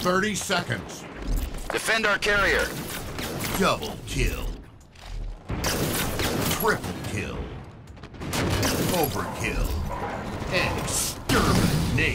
30 seconds. Defend our carrier. Double kill. Triple kill. Overkill. Exterminate.